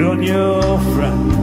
On your new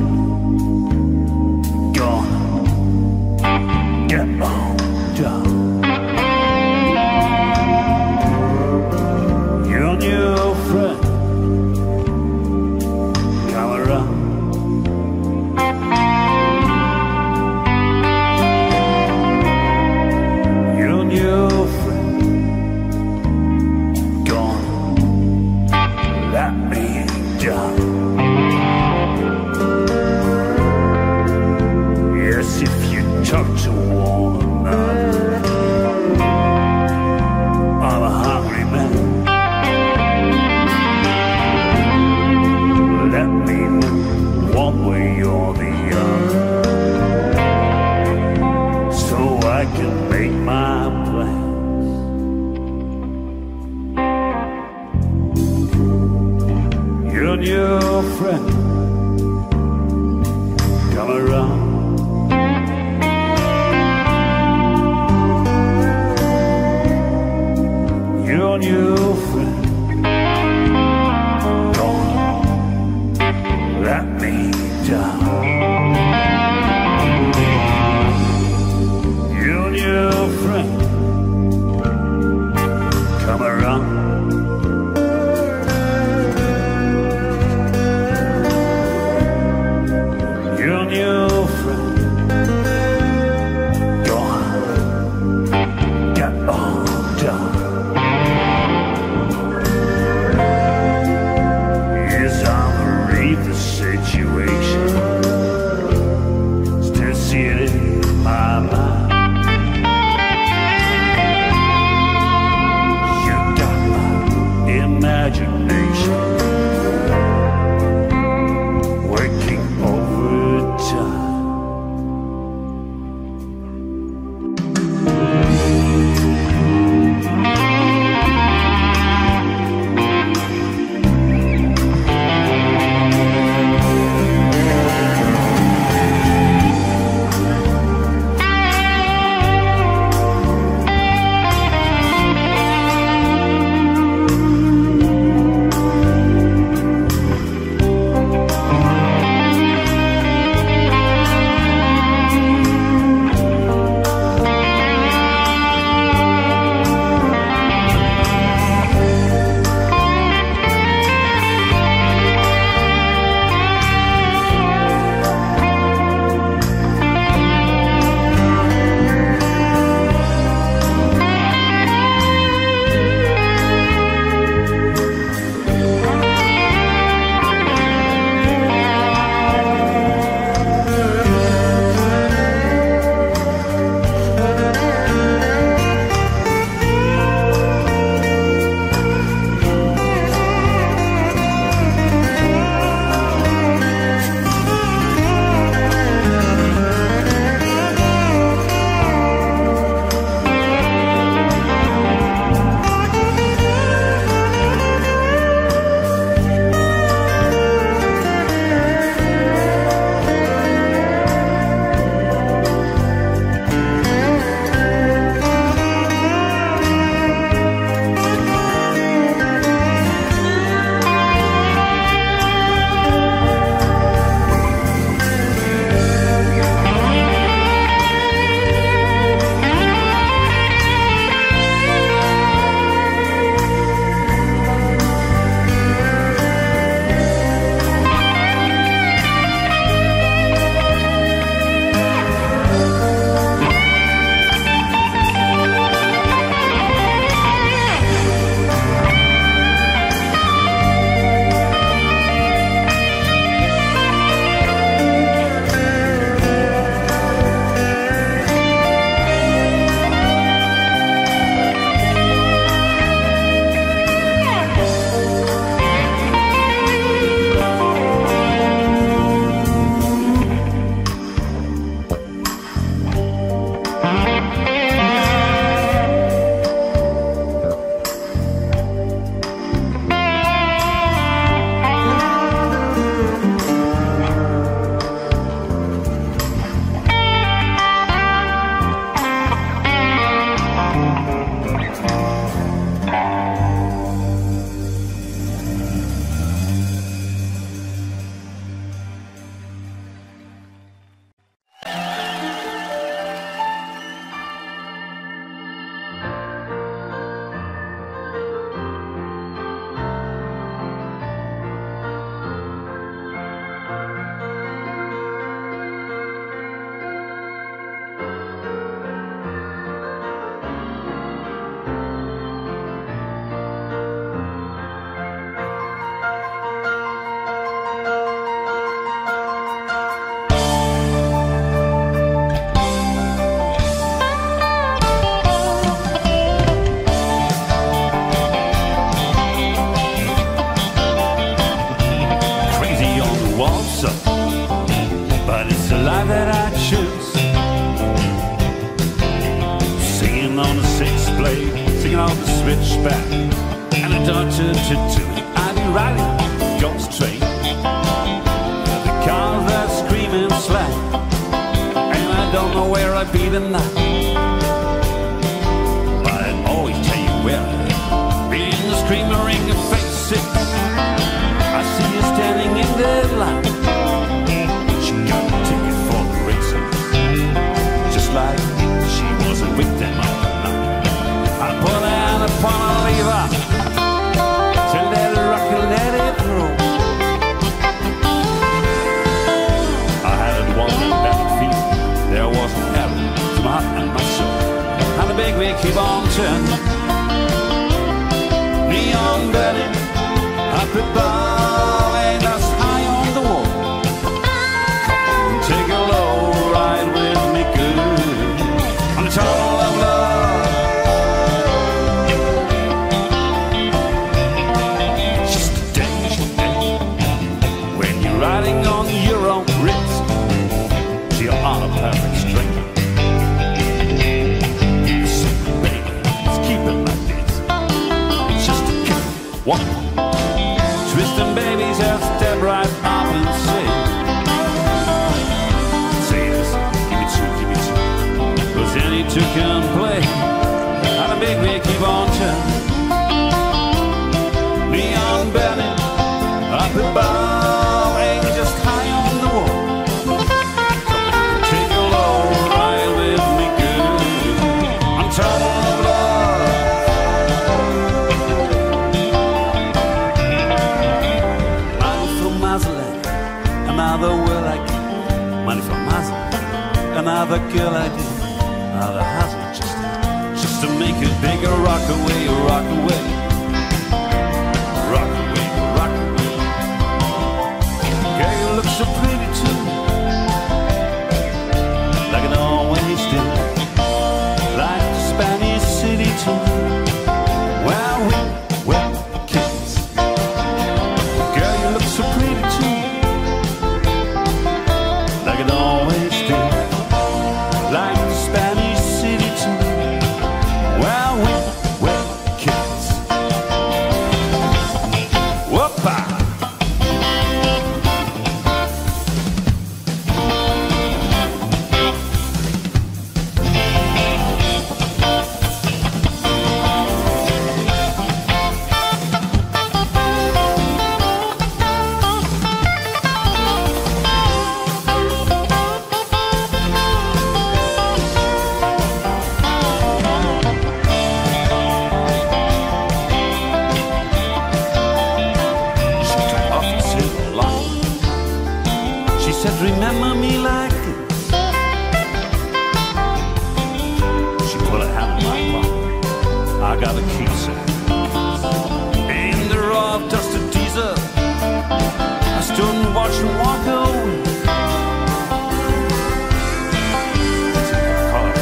I stood and watched him walk away.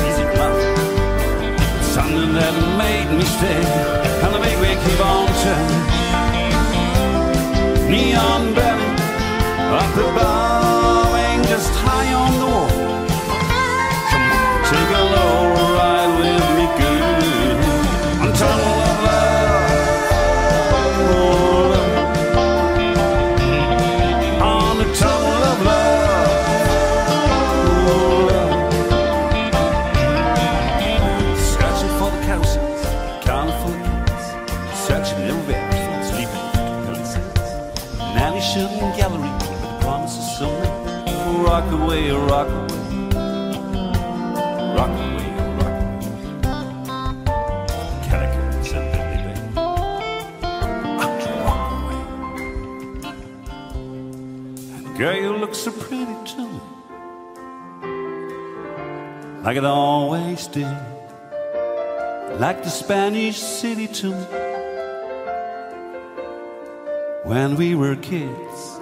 Easy. Something that made me stay. like it always did, like the Spanish city tune When we were kids,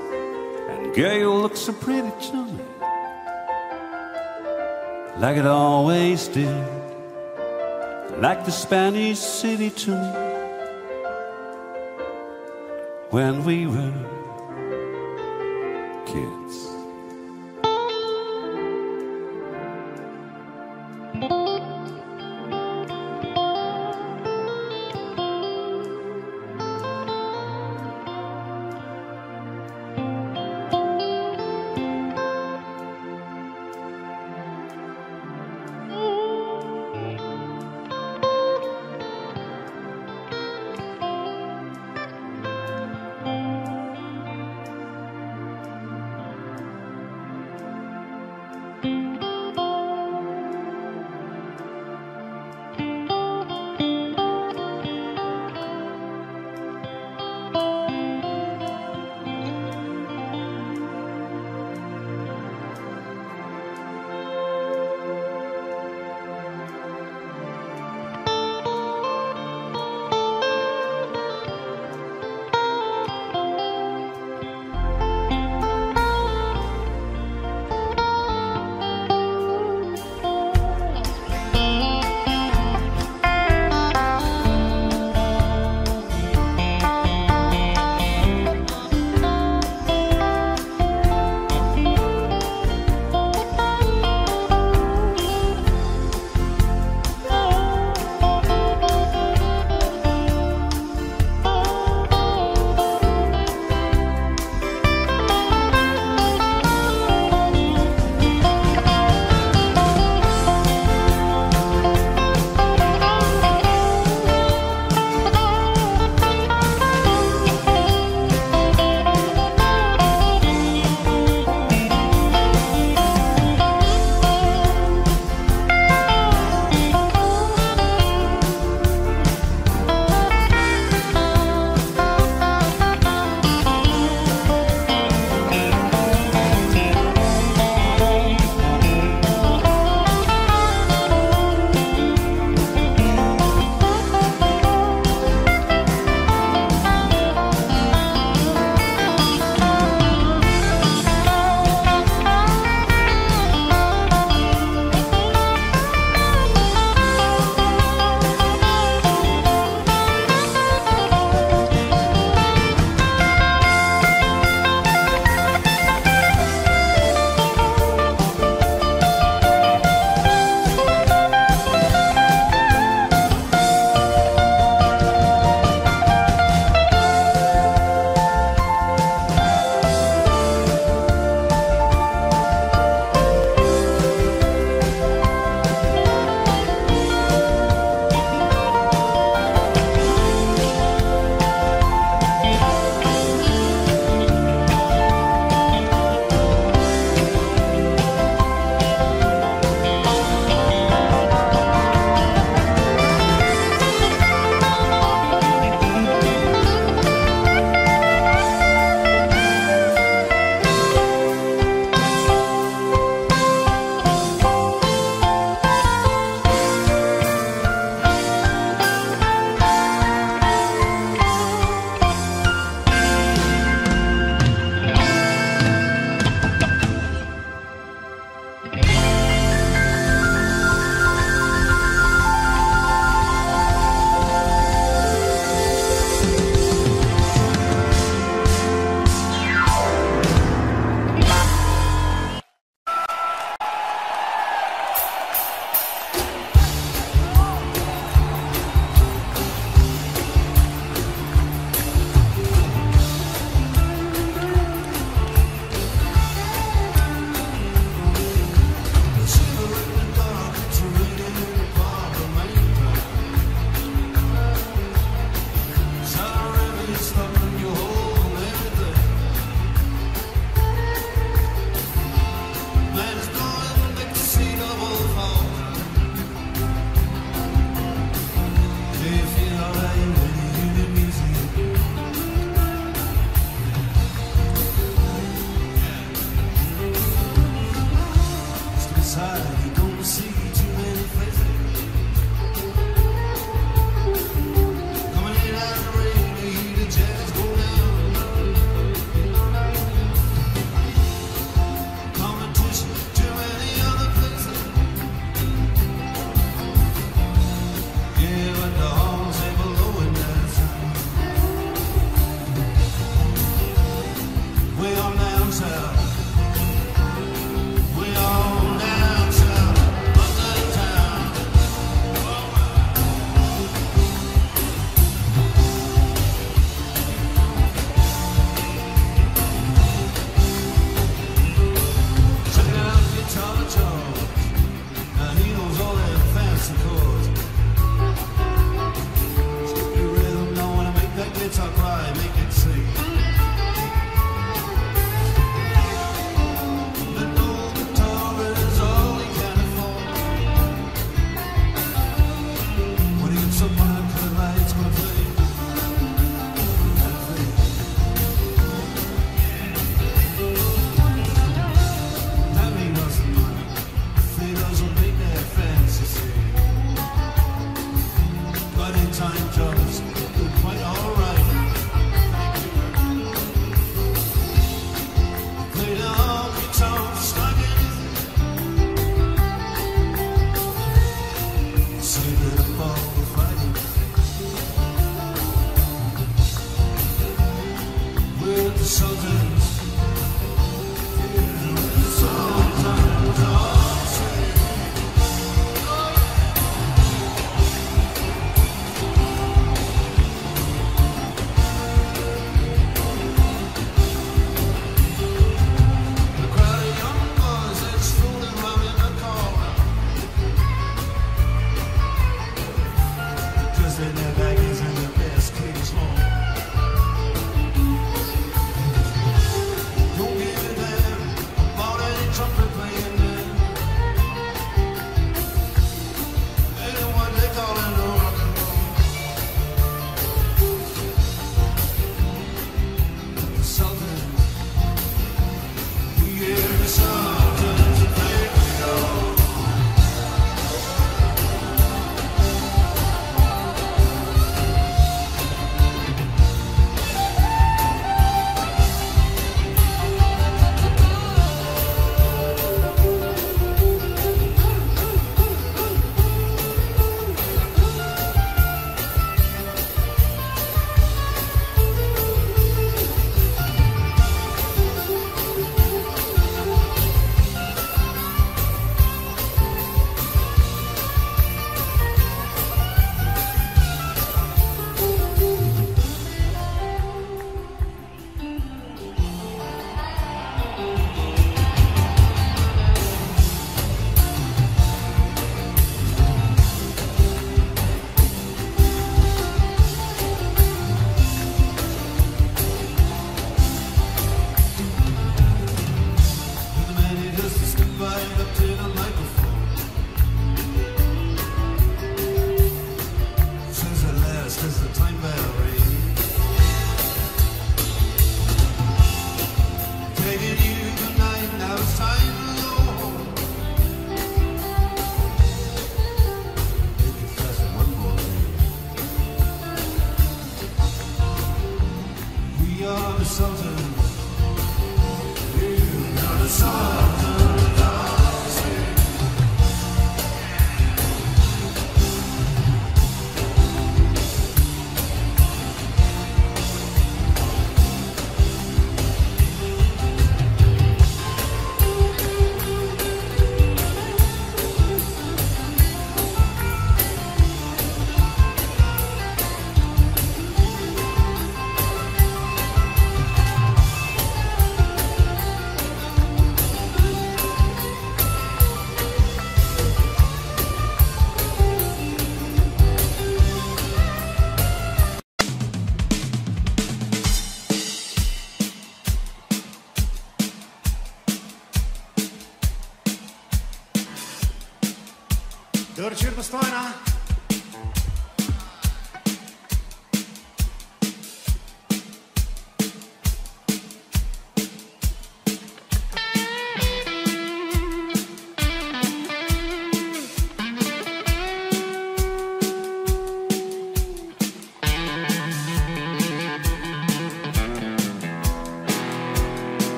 and girl, you looked so pretty to me, like it always did, like the Spanish city tune When we were kids.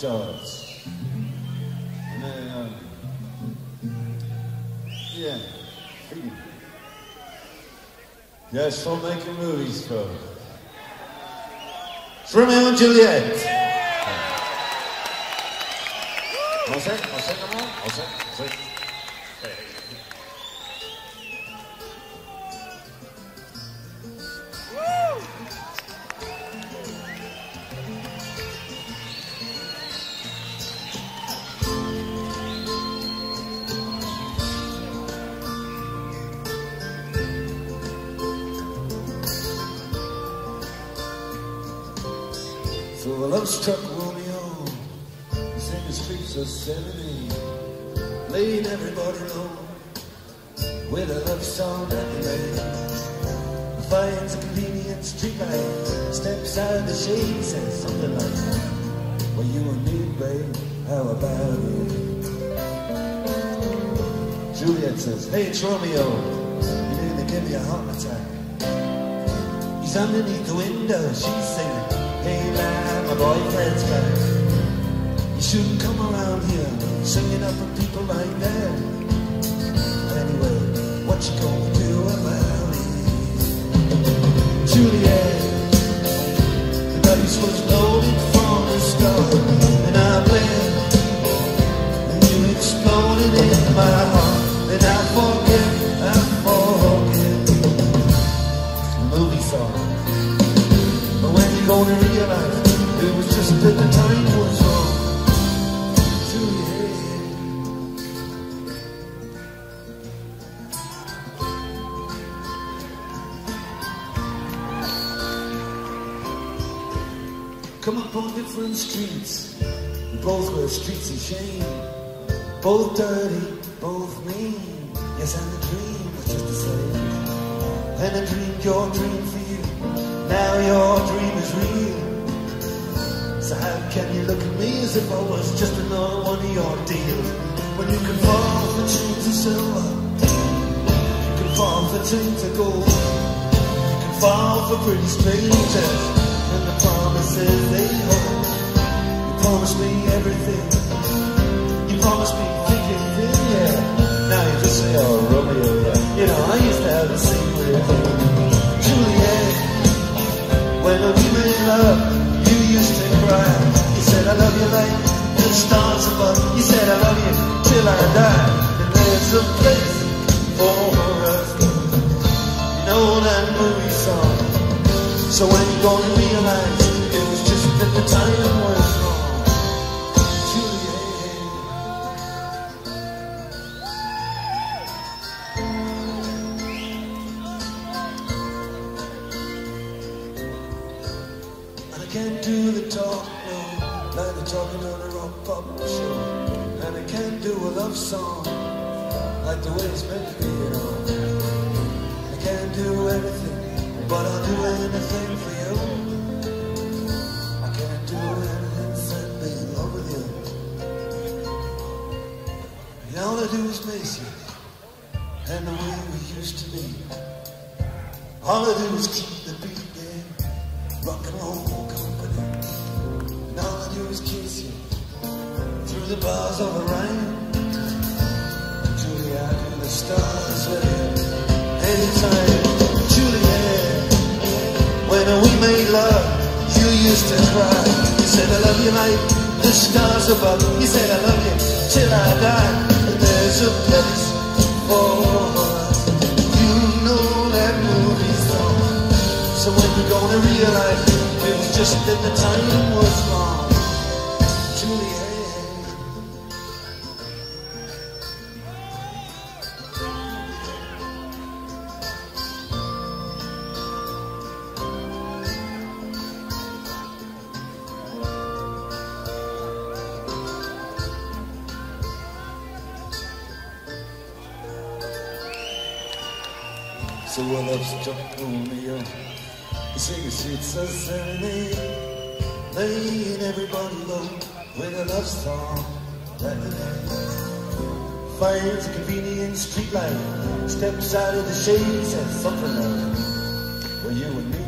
charts. And then, um, yeah, yes, for making movies, bro. It's Romeo and Juliet. I'll say, I'll say, I'll say, I'll say. lives on every. Finds a convenient streetlight. steps out of the shade, says something like, Well, you and me, babe, how about it? Juliet says, Hey, it's Romeo, you're gonna give me a heart attack. He's underneath the window, she's singing, Hey, man, my boyfriend's back. You shouldn't come around here singing up for people like that. Your dream for you. Now your dream is real. So how can you look at me as if I was just another one of your deals? When you can fall for chains of silver, you can fall for chains of gold, you can fall for pretty strangers and the promises they hold. You promised me everything, you promised me I love you like the stars above. You said I love you till I die. And there's a place for us. You know that movie song. So when you gonna realize it was just that the time was wrong. Above. You said I love you till I die. But there's a place for us. You know that movie song. So when you gonna realize it was just that the time a serenade Laying everybody low With a love song. Night Finds a convenient streetlight Steps out of the shade Says something like Well you and me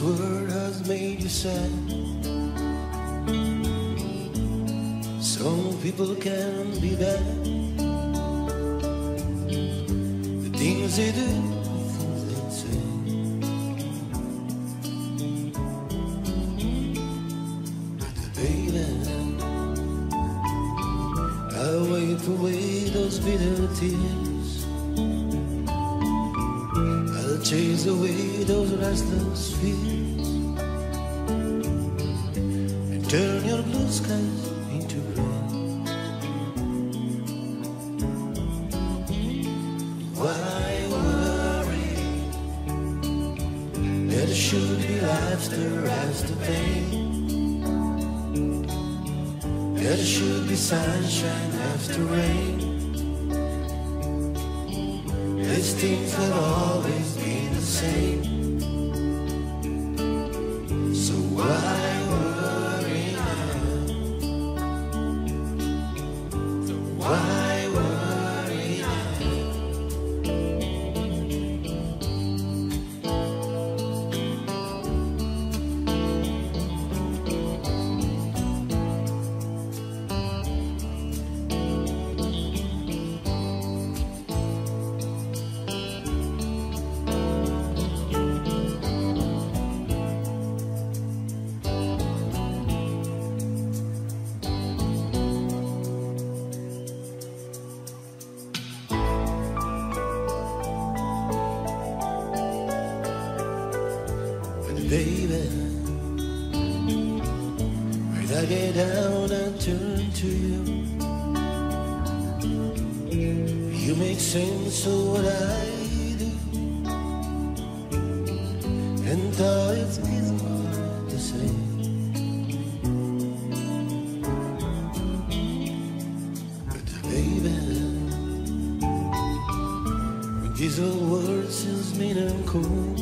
this world has made you sad. Some people can be bad. The things they do, sunshine after rain. These things have always been the same. Sense of what I do, and though it's hard to say. But baby, when these old words seems mean and cold.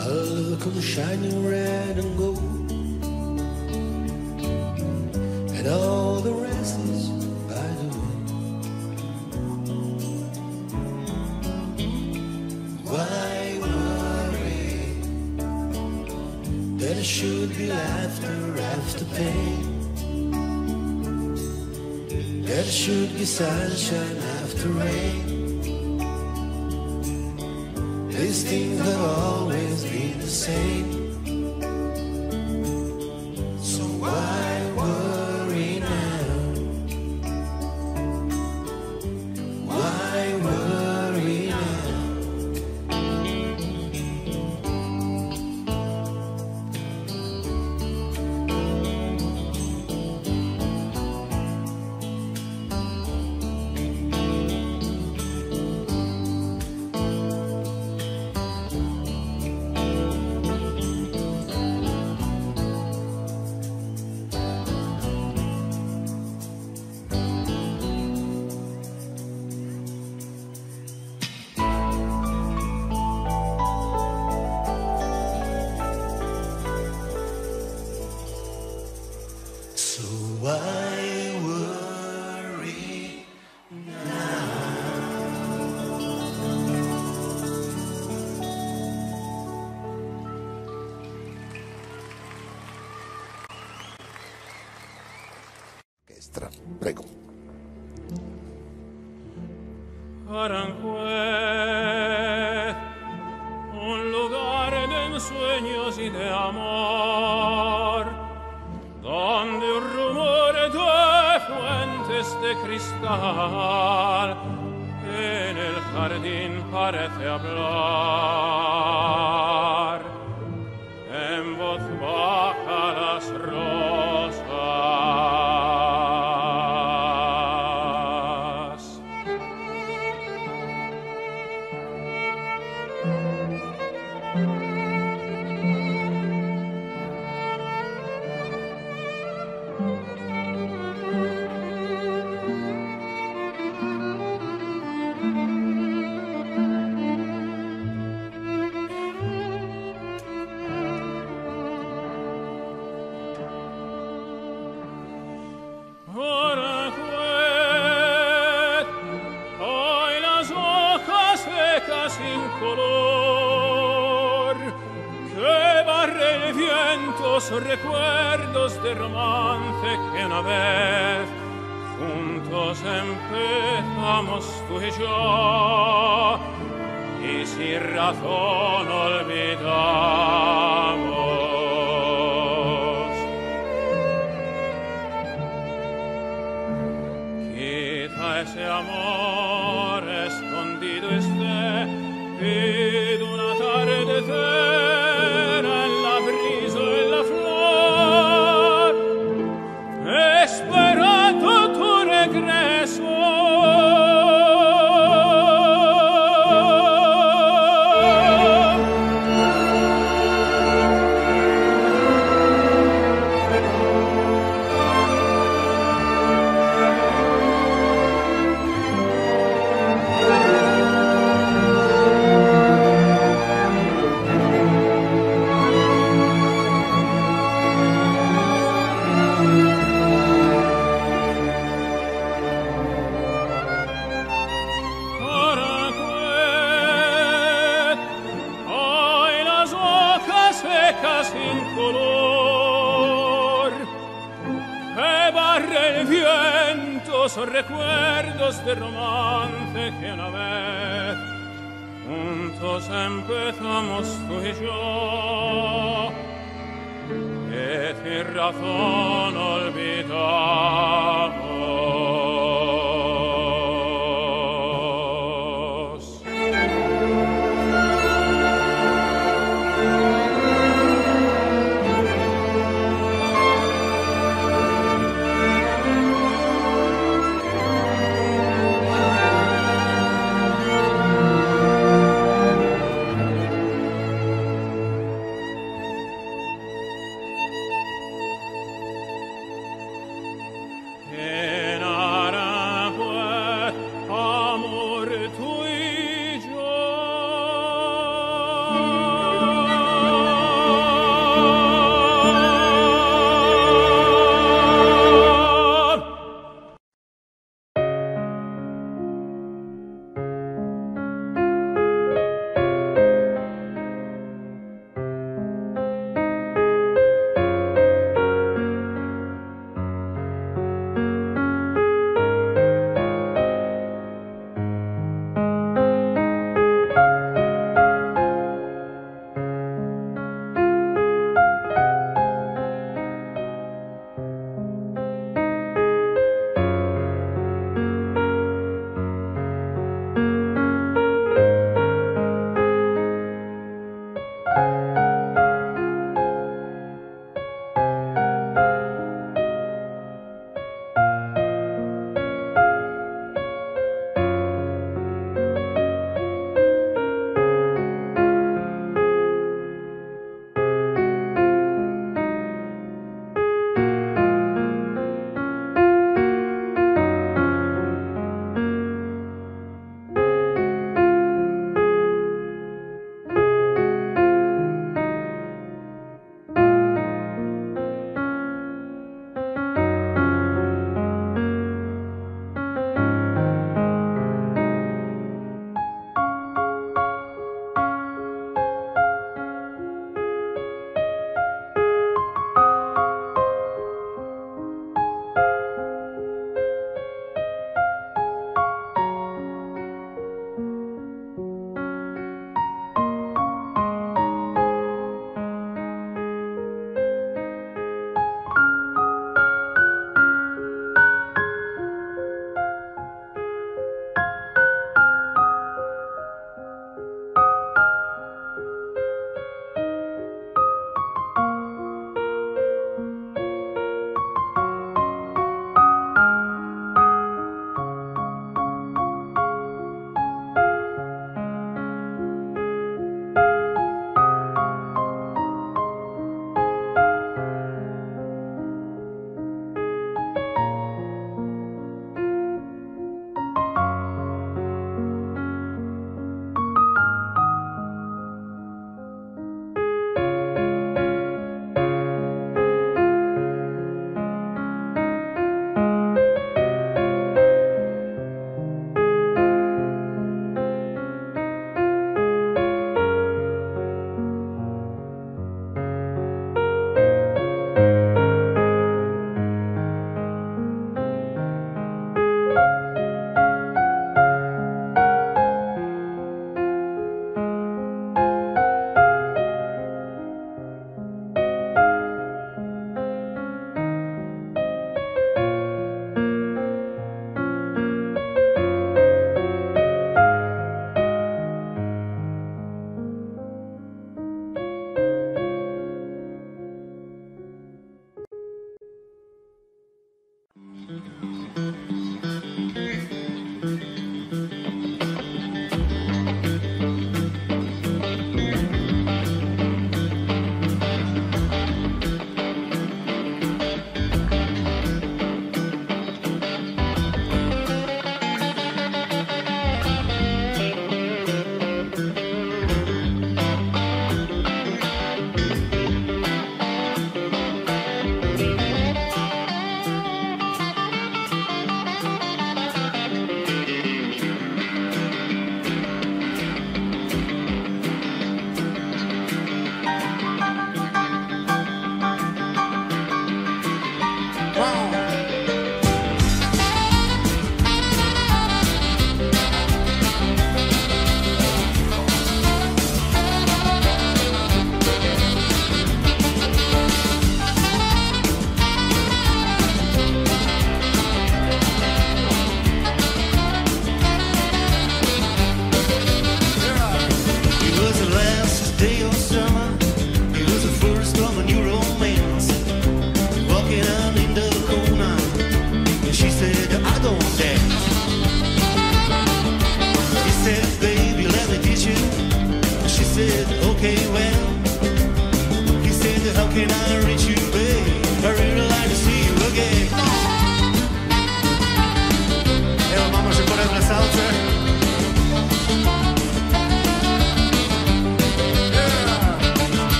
I'll look on the shining red and gold should be sunshine after rain these things have always been the same.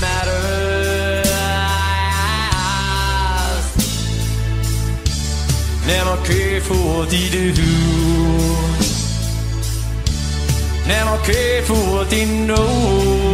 matters. Never care for the do. Never care for what they know.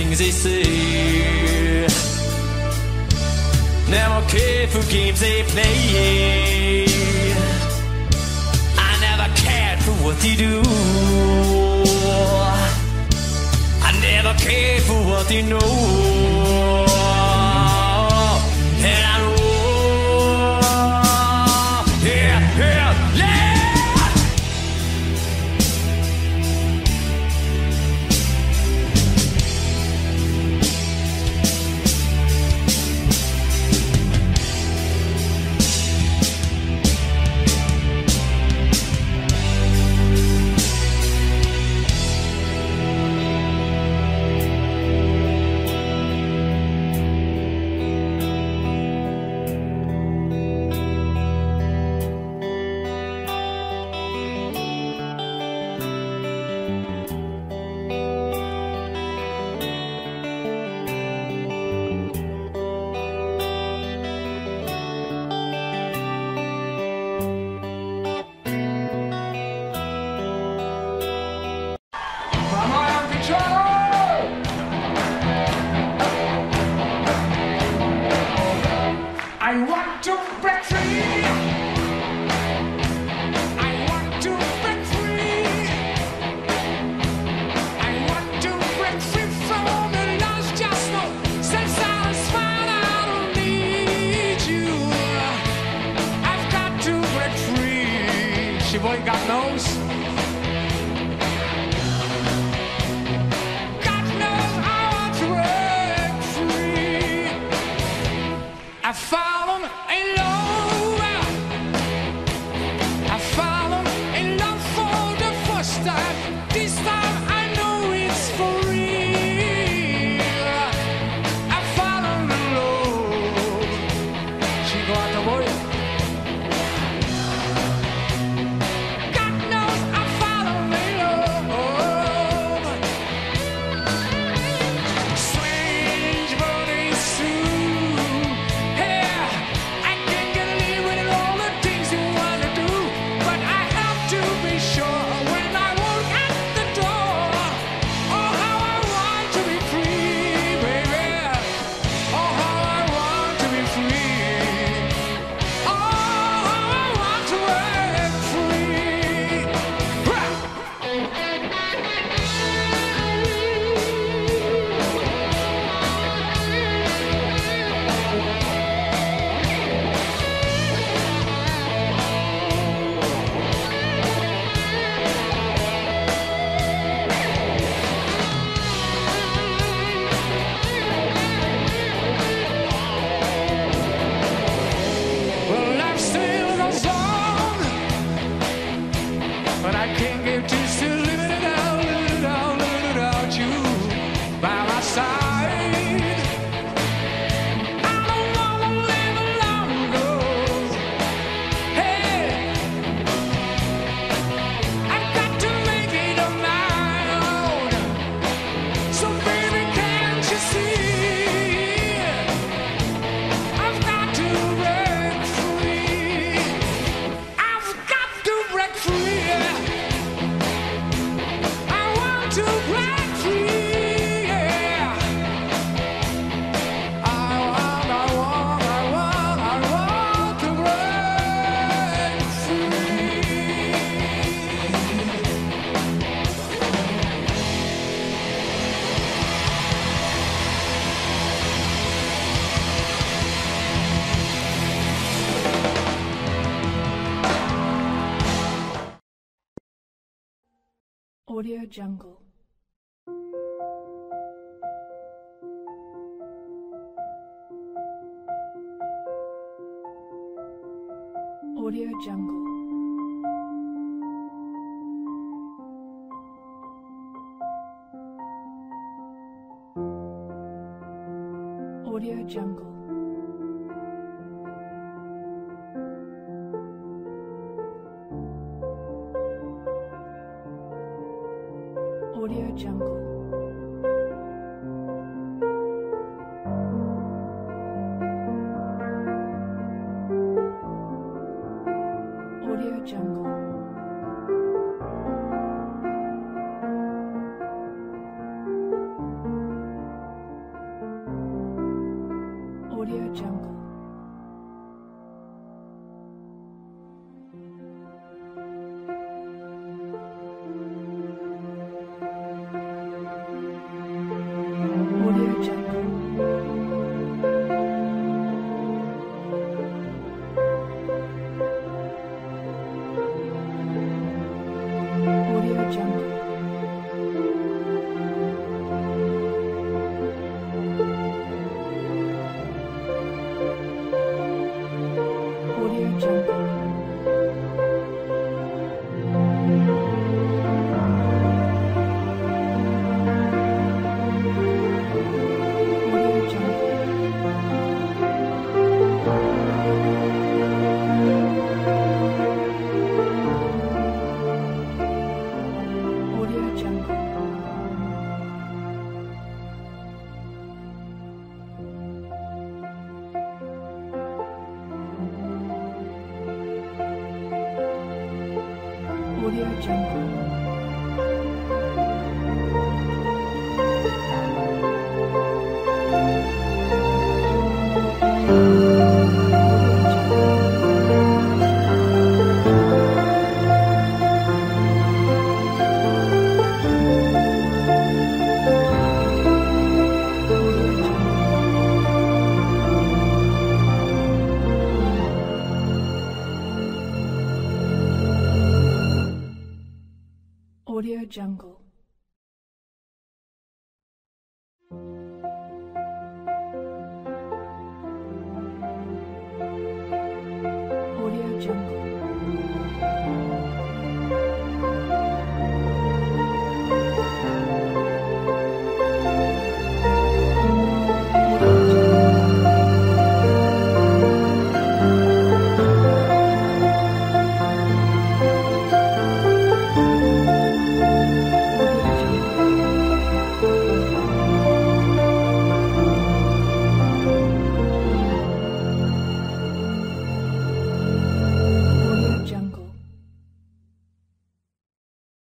things they say. Never cared for games they play. I never cared for what they do. I never cared for what they know. Jungle.